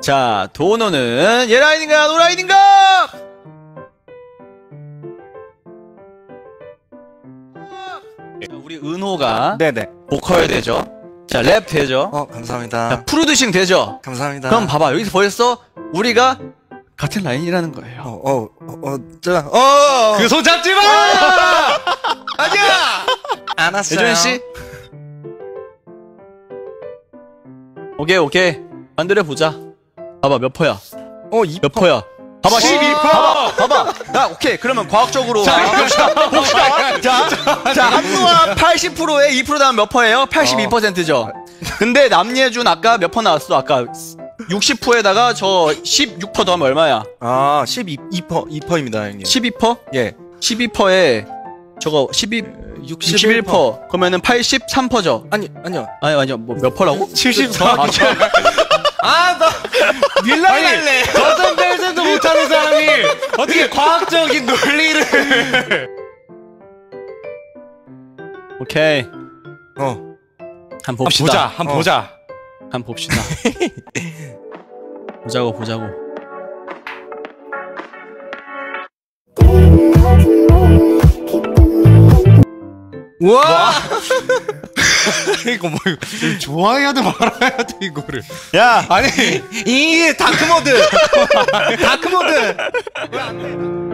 자, 도노는 얘라인인가 노라인인가? 자, 우리 은호가 네네. 보컬 되죠. 자, 랩 되죠. 어 감사합니다. 자, 프로듀싱 되죠. 감사합니다. 그럼 봐봐. 여기서 벌써 우리가 같은 라인이라는 거예요. 어 어어저 어. 그 손 잡지 마! 아니야. 안 왔어요. 예준 씨. 오케이, 오케이. 만들어 보자. 봐봐, 몇 퍼야? 어 이. 몇 퍼야? 봐봐, 12%. 봐봐, 봐봐. 나 오케이. 그러면 과학적으로 자, 봅시다. 봅시다. 자, 자, 한누가 80%에 2% 나면 몇 퍼예요? 82%죠. 근데 남예준 아까 몇 퍼 나왔어? 아까 60%에다가 저 16% 더하면 얼마야? 아 12, 2퍼 2퍼입니다 형님. 12%? 예. 12%에 저거 12, 61%. 그러면은 83%죠. 아니 아니요. 아니, 아니요. 뭐 몇 퍼라고? 74. 아, 저- 아나 밀라 갈래. 저점 벨세도 못하는 사람이 어떻게 과학적인 논리를? 오케이. 어. 한한 봅시다. 보자, 한 어. 보자. 한 봅시다. 보자고 보자고. 우와. 이거 뭐 이거 좋아해야 돼 말아야 돼 이거를. 야, 아니 이 다크 모드. 다크 모드.